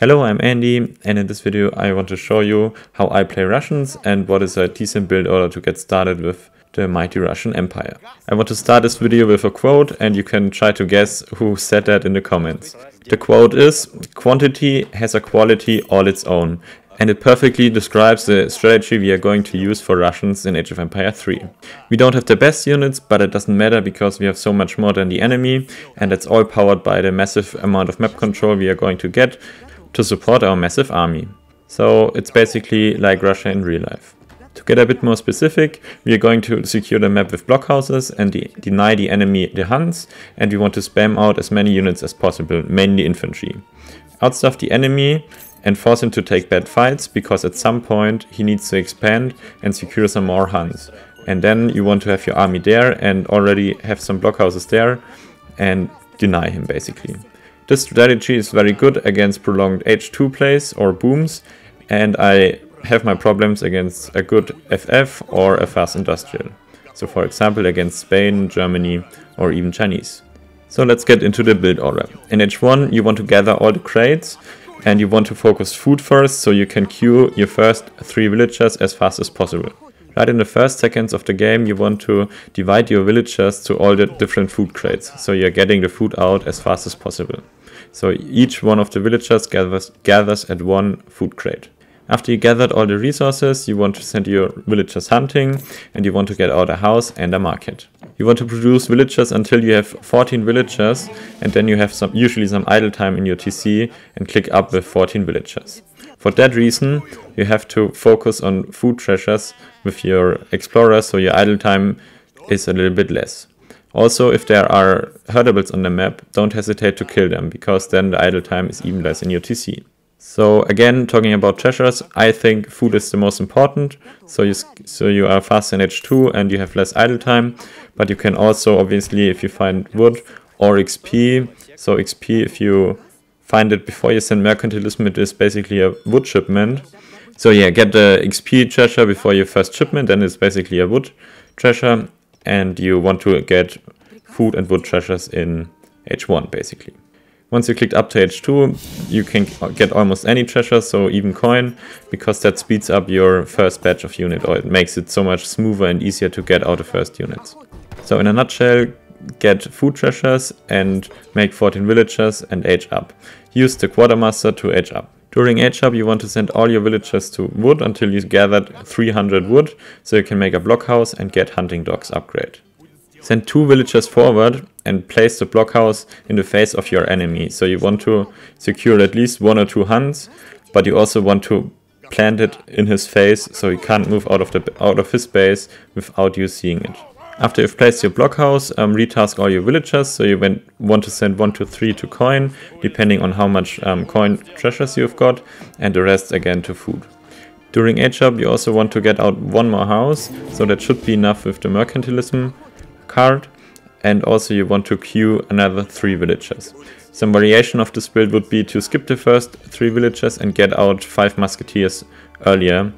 Hello, I'm Andi, and in this video I want to show you how I play Russians and what is a decent build order to get started with the mighty Russian Empire. I want to start this video with a quote and you can try to guess who said that in the comments. The quote is, quantity has a quality all its own and it perfectly describes the strategy we are going to use for Russians in Age of Empire 3. We don't have the best units, but it doesn't matter because we have so much more than the enemy, and it's all powered by the massive amount of map control we are going to get to support our massive army. So it's basically like Russia in real life. To get a bit more specific, we are going to secure the map with blockhouses and de deny the enemy the hunts, and we want to spam out as many units as possible, mainly infantry. Outstarve the enemy and force him to take bad fights because at some point he needs to expand and secure some more hunts. And then you want to have your army there and already have some blockhouses there and deny him basically. This strategy is very good against prolonged Age 2 plays or booms and I have my problems against a good FF or a fast industrial. So for example against Spain, Germany or even Chinese. So let's get into the build order. In Age 1 you want to gather all the crates and you want to focus food first so you can queue your first three villagers as fast as possible. Right in the first seconds of the game you want to divide your villagers to all the different food crates so you're getting the food out as fast as possible. So each one of the villagers gathers, gathers at one food crate. After you gathered all the resources, you want to send your villagers hunting and you want to get out a house and a market. You want to produce villagers until you have 14 villagers and then you have some usually some idle time in your TC and click up with 14 villagers. For that reason, you have to focus on food treasures with your explorers so your idle time is a little bit less. Also, if there are herdables on the map, don't hesitate to kill them because then the idle time is even less in your TC. So again, talking about treasures, I think food is the most important. So you so you are fast in Age 2 and you have less idle time, but you can also obviously if you find wood or XP. So XP if you find it before you send mercantilism, it is basically a wood shipment. So yeah, get the XP treasure before your first shipment, then it's basically a wood treasure, and you want to get food and wood treasures in Age 1 basically. Once you clicked up to Age 2, you can get almost any treasure, so even coin, because that speeds up your first batch of unit, or it makes it so much smoother and easier to get out the first units. So in a nutshell, get food treasures and make 14 villagers and age up. Use the quartermaster to age up. During age up you want to send all your villagers to wood until you gathered 300 wood, so you can make a blockhouse and get hunting dogs upgrade. Send two villagers forward and place the blockhouse in the face of your enemy. So you want to secure at least one or two hunts, but you also want to plant it in his face so he can't move out of the out of his base without you seeing it. After you've placed your blockhouse, um, retask all your villagers, so you want to send 1 to 3 to coin, depending on how much um, coin treasures you've got, and the rest again to food. During Age-Up you also want to get out one more house, so that should be enough with the mercantilism card and also you want to queue another 3 villagers. Some variation of this build would be to skip the first 3 villagers and get out 5 musketeers earlier,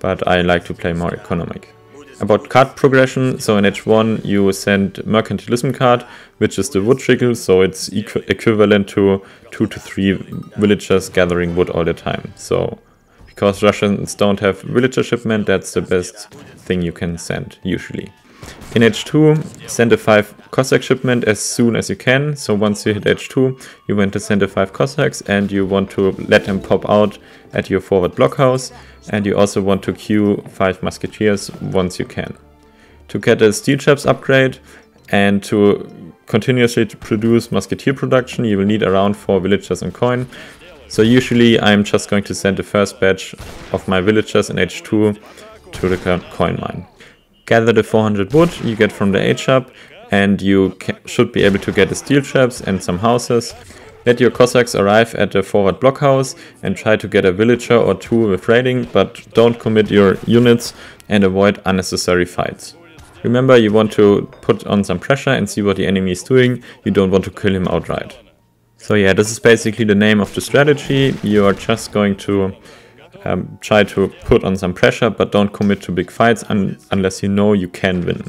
but I like to play more economic. About card progression, so in Age 1 you send Mercantilism card, which is the wood trickle, so it's equ equivalent to 2 to 3 villagers gathering wood all the time. So because Russians don't have villager shipment, that's the best thing you can send, usually. In Age 2, send a 5 Cossack shipment as soon as you can. So once you hit Age 2, you want to send a 5 Cossacks and you want to let them pop out at your forward blockhouse. And you also want to queue 5 Musketeers once you can. To get a Steel Traps upgrade and to continuously produce Musketeer production, you will need around 4 villagers and coin. So usually I'm just going to send the first batch of my villagers in Age 2 to the coin mine gather the 400 wood you get from the Age-Up and you should be able to get the steel traps and some houses. Let your Cossacks arrive at the forward blockhouse and try to get a villager or two with raiding, but don't commit your units and avoid unnecessary fights. Remember you want to put on some pressure and see what the enemy is doing, you don't want to kill him outright. So yeah, this is basically the name of the strategy, you are just going to um, try to put on some pressure, but don't commit to big fights un unless you know you can win.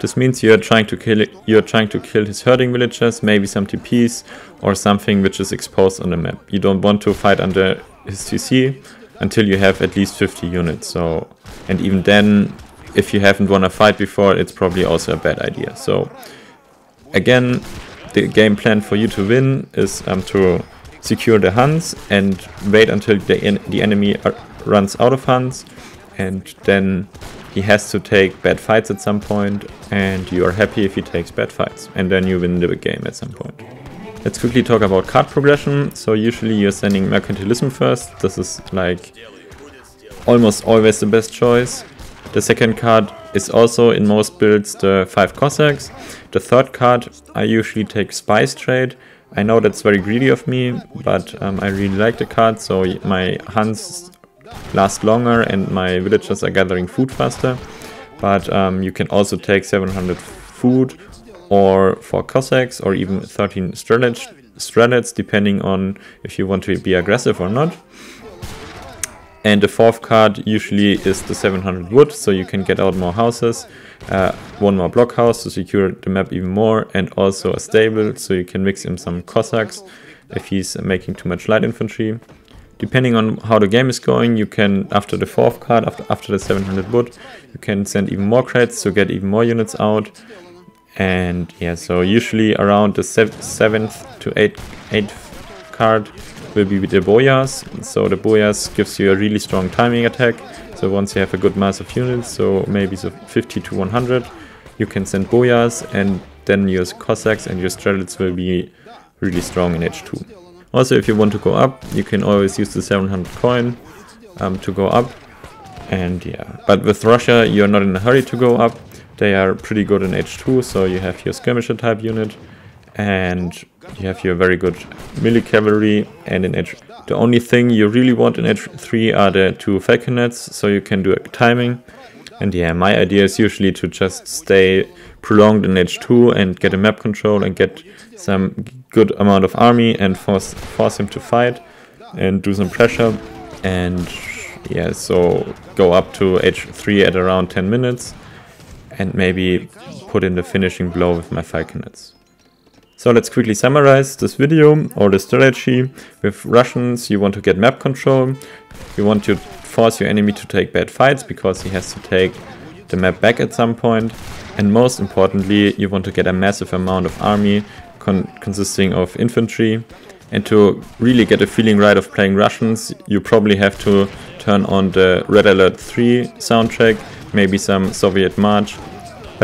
This means you're trying to kill you're trying to kill his herding villagers, maybe some TPs or something which is exposed on the map. You don't want to fight under his TC until you have at least 50 units. So and even then if you haven't won a fight before, it's probably also a bad idea. So again, the game plan for you to win is um, to secure the hunts and wait until the, en the enemy runs out of hunts and then he has to take bad fights at some point and you are happy if he takes bad fights and then you win the game at some point. Let's quickly talk about card progression. So usually you're sending Mercantilism first. This is like almost always the best choice. The second card is also in most builds the 5 Cossacks. The third card I usually take Spice Trade. I know that's very greedy of me, but um, I really like the card, so my hunts last longer and my villagers are gathering food faster. But um, you can also take 700 food or 4 Cossacks or even 13 Strelets, depending on if you want to be aggressive or not. And the fourth card usually is the 700 wood, so you can get out more houses, uh, one more blockhouse to secure the map even more, and also a stable, so you can mix in some Cossacks if he's making too much light infantry. Depending on how the game is going, you can, after the fourth card, after, after the 700 wood, you can send even more crates to get even more units out. And yeah, so usually around the 7th to 8th, 8th card, will be with the Boyars. So the Boyars gives you a really strong timing attack. So once you have a good mass of units, so maybe so 50 to 100, you can send Boyars and then your Cossacks and your Strelets will be really strong in Age 2. Also, if you want to go up, you can always use the 700 coin um, to go up. And yeah, but with Russia, you're not in a hurry to go up. They are pretty good in H2, so you have your skirmisher type unit and you have your very good melee cavalry and in age. The only thing you really want in age 3 are the two falconets, so you can do a timing. And yeah, my idea is usually to just stay prolonged in age 2 and get a map control and get some good amount of army and force, force him to fight and do some pressure. And yeah, so go up to Age 3 at around 10 minutes and maybe put in the finishing blow with my falconets. So let's quickly summarize this video or the strategy. With Russians, you want to get map control. You want to force your enemy to take bad fights because he has to take the map back at some point. And most importantly, you want to get a massive amount of army con consisting of infantry. And to really get a feeling right of playing Russians, you probably have to turn on the Red Alert 3 soundtrack, maybe some Soviet March,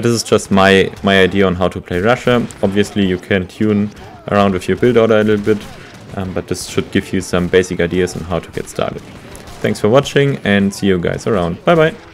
but this is just my, my idea on how to play Russia. Obviously you can tune around with your build order a little bit, um, but this should give you some basic ideas on how to get started. Thanks for watching and see you guys around. Bye bye!